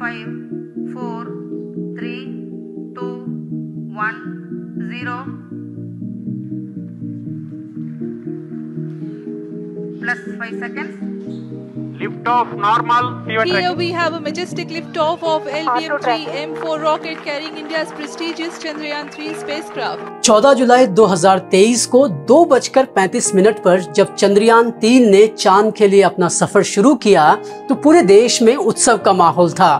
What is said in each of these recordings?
five, four, three, two, one, zero. Plus five seconds. Lift off normal. Here tracking. we have a majestic liftoff of LBM-3 M4 rocket carrying India's prestigious Chandrayaan-3 spacecraft. 14 जुलाई 2023 को दो बजकर पैंतीस minute पर जब चंद्रयान तीन ने चाँद के लिए अपना सफ़र शुरू किया तो पूरे देश में उत्सव का माहौल था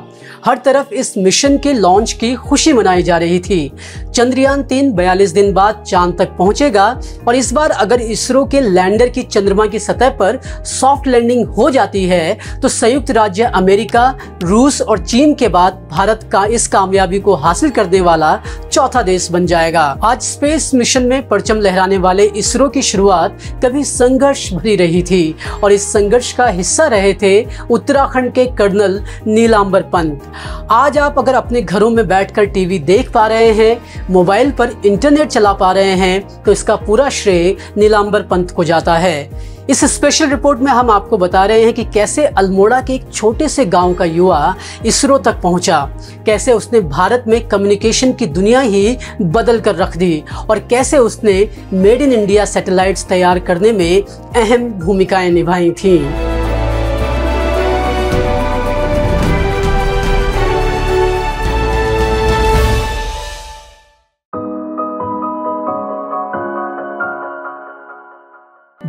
हर तरफ़ इस मिशन के लॉन्च की खुशी मनाई जा रही थी। चंद्रयान तीन 42 दिन बाद चाँद तक पहुंचेगा और इस बार अगर इसरो के लैंडर की चंद्रमा की सतह पर सॉफ्ट लैंडिंग हो जाती है तो संयुक्त राज्य अमेरिका, रूस और चीन के बाद भारत का इस कामयाबी को हासिल करने वाला चौथा देश बन जाएगा। आज स्पेस मिशन में परचम लहराने वाले इसरो की शुरुआत कभी संघर्ष भरी रही थी और इस संघर्ष का हिस्सा रहे थे उत्तराखंड के कर्नल नीलांबर पंत। आज आप अगर अपने घरों में बैठकर टीवी देख पा रहे हैं मोबाइल पर इंटरनेट चला पा रहे हैं तो इसका पूरा श्रेय नीलांबर पंत को जाता है। इस स्पेशल रिपोर्ट में हम आपको बता रहे हैं कि कैसे अल्मोड़ा के एक छोटे से गाँव का युवा इसरो तक पहुँचा, कैसे उसने भारत में कम्युनिकेशन की दुनिया ही बदल कर रख दी, और कैसे उसने मेड इन इंडिया सैटेलाइट्स तैयार करने में अहम भूमिकाएँ निभाई थीं।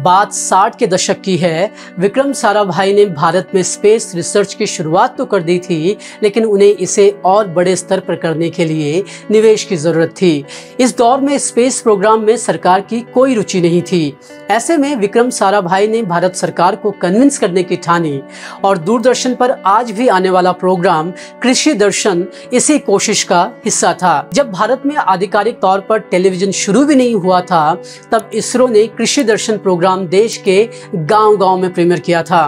बात 60 के दशक की है। विक्रम साराभाई ने भारत में स्पेस रिसर्च की शुरुआत तो कर दी थी, लेकिन उन्हें इसे और बड़े स्तर पर करने के लिए निवेश की ज़रूरत थी। इस दौर में स्पेस प्रोग्राम में सरकार की कोई रुचि नहीं थी। ऐसे में विक्रम साराभाई ने भारत सरकार को कन्विंस करने की ठानी और दूरदर्शन पर आज भी आने वाला प्रोग्राम कृषि दर्शन, इसी कोशिश का हिस्सा था। जब भारत में आधिकारिक तौर पर टेलीविज़न शुरू भी नहीं हुआ था, तब इसरो ने कृषि दर्शन प्रोग्राम देश के गाँव गाँव में प्रीमियर किया था।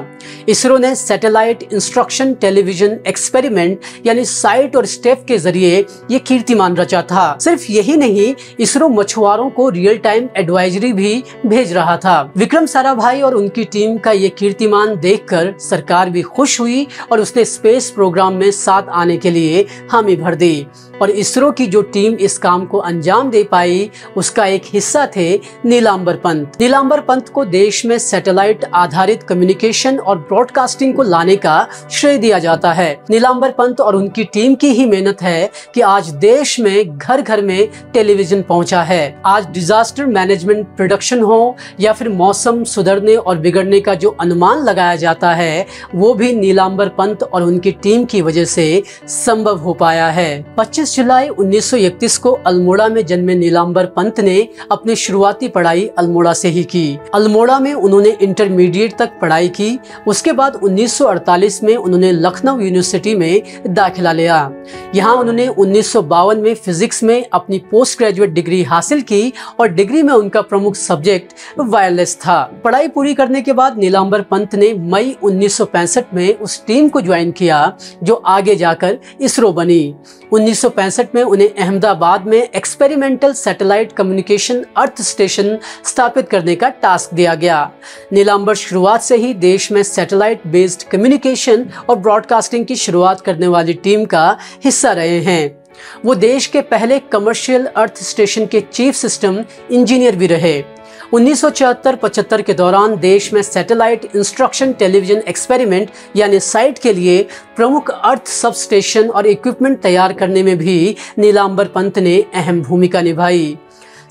इसरो ने सैटेलाइट इंस्ट्रक्शन टेलीविज़न एक्सपेरिमेंट यानी साइट और स्टेप के ज़रिए ये कीर्तिमान रचा था। सिर्फ़ यही नहीं, इसरो मछुआरों को रियल टाइम एडवाइजरी भी भेज रहा था। विक्रम साराभाई और उनकी टीम का ये कीर्तिमान देखकर सरकार भी खुश हुई और उसने स्पेस प्रोग्राम में साथ आने के लिए हामी भर दी। और इसरो की जो टीम इस काम को अंजाम दे पाई, उसका एक हिस्सा थे नीलांबर पंत। नीलांबर पंत को देश में सैटेलाइट आधारित कम्युनिकेशन और ब्रॉडकास्टिंग को लाने का श्रेय दिया जाता है। नीलांबर पंत और उनकी टीम की ही मेहनत है कि आज देश में घर घर में टेलीविज़न पहुँचा है। आज डिजास्टर मैनेजमेंट प्रोडक्शन हो या फिर मौसम सुधरने और बिगड़ने का जो अनुमान लगाया जाता है, वो भी नीलांबर पंत और उनकी टीम की वजह से संभव हो पाया है। 25 जुलाई 1931 को अल्मोड़ा में जन्मे नीलाम्बर पंत ने अपनी शुरुआती पढ़ाई अल्मोड़ा से ही की। अल्मोड़ा में उन्होंने इंटरमीडिएट तक पढ़ाई की। उसके बाद 1948 में उन्होंने लखनऊ यूनिवर्सिटी में दाखिला लिया। यहाँ उन्होंने उन्नीस सौ बावन में फिजिक्स में अपनी पोस्ट ग्रेजुएट डिग्री हासिल की और डिग्री में उनका प्रमुख सब्जेक्ट वायरलेस था। पढ़ाई पूरी करने के बाद नीलांबर पंत ने मई 1965 में उस टीम को ज्वाइन किया, जो आगे जाकर इसरो बनी। 1965 में उन्हें अहमदाबाद में experimental satellite communication earth station स्थापित करने का टास्क दिया गया। नीलांबर शुरुआत से ही देश में सैटेलाइट बेस्ड कम्युनिकेशन और ब्रॉडकास्टिंग की शुरुआत करने वाली टीम का हिस्सा रहे हैं। वो देश के पहले कमर्शियल अर्थ स्टेशन के चीफ सिस्टम इंजीनियर भी रहे। 1974-75 के दौरान देश में सैटेलाइट इंस्ट्रक्शन टेलीविज़न एक्सपेरिमेंट यानी साइट के लिए प्रमुख अर्थ सब स्टेशन और इक्विपमेंट तैयार करने में भी नीलांबर पंत ने अहम भूमिका निभाई।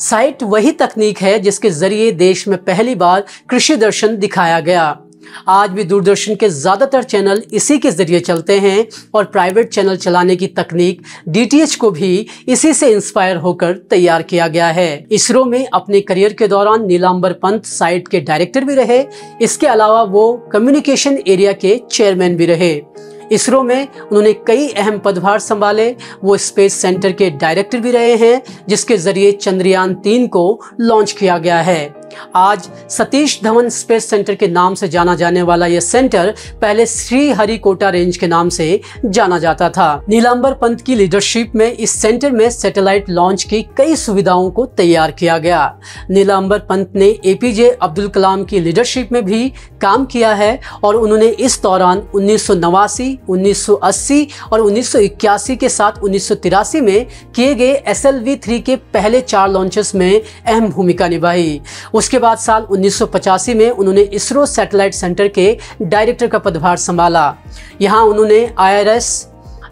साइट वही तकनीक है जिसके ज़रिए देश में पहली बार कृषि दर्शन दिखाया गया। आज भी दूरदर्शन के ज़्यादातर चैनल इसी के ज़रिए चलते हैं और प्राइवेट चैनल चलाने की तकनीक डीटीएच को भी इसी से इंस्पायर होकर तैयार किया गया है। इसरो में अपने करियर के दौरान नीलांबर पंत साइट के डायरेक्टर भी रहे। इसके अलावा वो कम्युनिकेशन एरिया के चेयरमैन भी रहे। इसरो में उन्होंने कई अहम पदभार संभाले। वो स्पेस सेंटर के डायरेक्टर भी रहे हैं, जिसके ज़रिए चंद्रयान तीन को लॉन्च किया गया है। आज सतीश धवन स्पेस सेंटर के नाम से जाना जाने वाला यह सेंटर पहले श्री हरिकोटा रेंज के नाम से जाना जाता था। नीलांबर पंत की लीडरशिप में इस सेंटर में सैटेलाइट लॉन्च की कई सुविधाओं को तैयार किया गया। नीलांबर पंत ने एपीजे अब्दुल कलाम की लीडरशिप में भी काम किया है और उन्होंने इस दौरान उन्नीस 1980 और 1981 के साथ उन्नीस सौ तिरासी में किए गए एस एल के पहले चार लॉन्चेस में अहम भूमिका निभाई। उसके बाद साल उन्नीस सौ पचासी में उन्होंने इसरो सैटेलाइट सेंटर के डायरेक्टर का पदभार संभाला। यहाँ उन्होंने IRS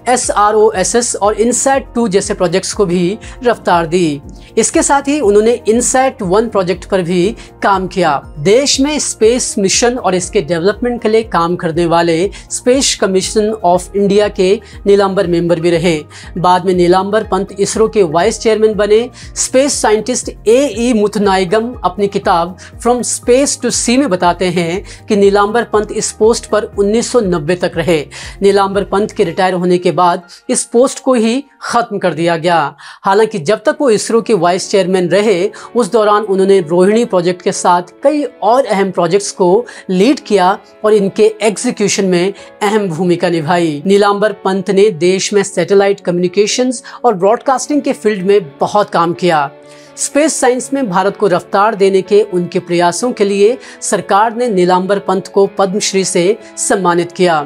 S R O S S और इनसैट टू जैसे प्रोजेक्ट्स को भी रफ्तार दी। इसके साथ ही उन्होंने इनसैट वन प्रोजेक्ट पर भी काम किया। देश में स्पेस मिशन और इसके डेवलपमेंट के लिए काम करने वाले स्पेस कमीशन ऑफ़ इंडिया के नीलांबर मेंबर भी रहे। बाद में नीलांबर पंत इसरो के वाइस चेयरमैन बने। Space scientist A E Muthunayagam अपनी किताब फ्रॉम स्पेस टू सी में बताते हैं कि नीलांबर पंत इस पोस्ट पर 1990 तक रहे। नीलांबर पंत के रिटायर होने के बाद इस पोस्ट को ही खत्म कर दिया गया। हालाँकि जब तक वो इसरो के वाइस चेयरमैन रहे, उस दौरान उन्होंने रोहिणी प्रोजेक्ट के साथ कई और अहम प्रोजेक्ट्स को लीड किया और इनके एग्जीक्यूशन में अहम भूमिका निभाई। नीलांबर पंत ने देश में सैटेलाइट कम्युनिकेशंस और ब्रॉडकास्टिंग के फ़ील्ड में बहुत काम किया। स्पेस साइंस में भारत को रफ्तार देने के उनके प्रयासों के लिए सरकार ने नीलांबर पंत को पद्मश्री से सम्मानित किया।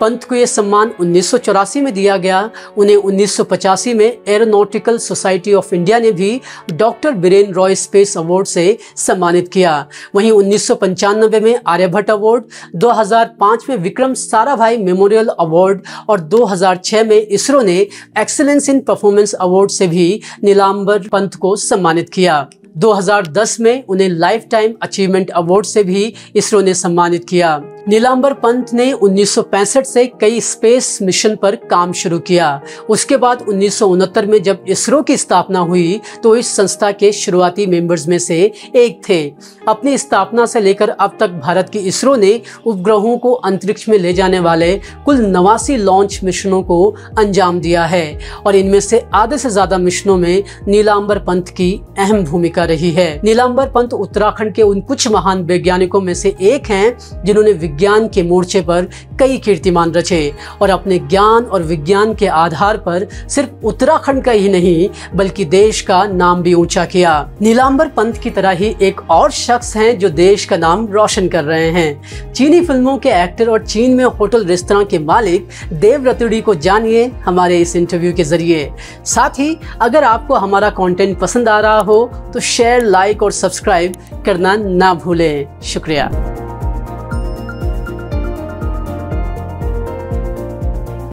पंत को यह सम्मान उन्नीस सौ चौरासी में दिया गया। उन्हें उन्नीस में एरोनॉटिकल सोसाइटी ऑफ़ इंडिया ने भी doctor Biren Roy space award से सम्मानित किया। वहीं उन्नीस सौ पंचानबे में आर्यभट्ट अवार्ड 2005 में विक्रम साराभाई मेमोरियल अवार्ड और 2006 में इसरो ने एक्सीलेंस इन परफॉर्मेंस अवार्ड से भी नीलाम्बर पंत को सम्मानित किया। 2010 में उन्हें लाइफ टाइम अचीवमेंट अवार्ड से भी इसरो ने सम्मानित किया। नीलांबर पंत ने 1965 से कई स्पेस मिशन पर काम शुरू किया। उसके बाद उन्नीस सौ उनहत्तर में जब इसरो की स्थापना हुई तो इस संस्था के शुरुआती मेंबर्स में से एक थे। अपनी स्थापना से लेकर अब तक भारत की इसरो ने उपग्रहों को अंतरिक्ष में ले जाने वाले कुल नवासी लॉन्च मिशनों को अंजाम दिया है और इनमें से आधे से ज़्यादा मिशनों में नीलांबर पंत की अहम भूमिका रही है। नीलांबर पंत उत्तराखंड के उन कुछ महान वैज्ञानिकों में से एक हैं, जिन्होंने विज्ञान के मोर्चे पर कई कीर्तिमान रचे और अपने ज्ञान और विज्ञान के आधार पर सिर्फ़ उत्तराखंड का ही नहीं, बल्कि देश का नाम भी ऊँचा किया। नीलांबर पंत की तरह ही एक और शख्स हैं जो देश का नाम रोशन कर रहे हैं। चीनी फ़िल्मों के एक्टर और चीन में होटल रेस्तरा के मालिक देव रतुड़ी को जानिए हमारे इस इंटरव्यू के ज़रिए। साथ ही, अगर आपको हमारा कंटेंट पसंद आ रहा हो तो शेयर लाइक और सब्सक्राइब करना ना भूलें। शुक्रिया।